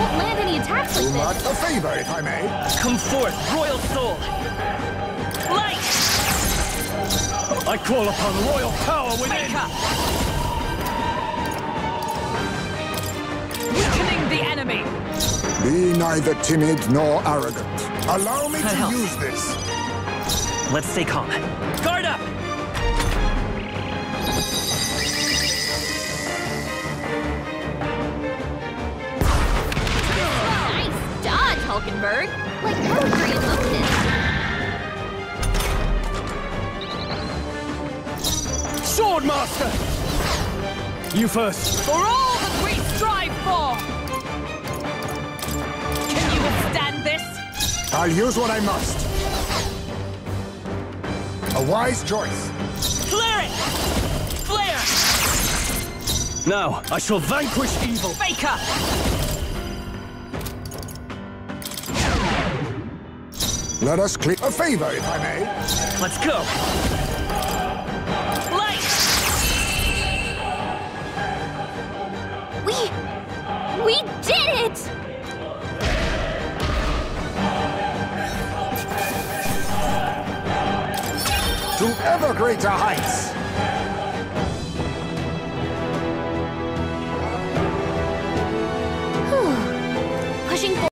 won't land any attacks like Do this. not a favor, if I may. Come forth, royal soul! Light! I call upon royal power within! Wake up! Weakening the enemy! Be neither timid nor arrogant. Allow me That to helps. use this. Let's stay calm. Guard dodge, Hulkenberg. Like poetry in motion. Swordmaster! You first. For all that we strive for! Can you withstand this? I'll use what I must. A wise choice. Flare it! Flare! Now, I shall vanquish evil. Faker! Let us clear a favor, if I may. Let's go! Light! We... We did it! To ever greater heights.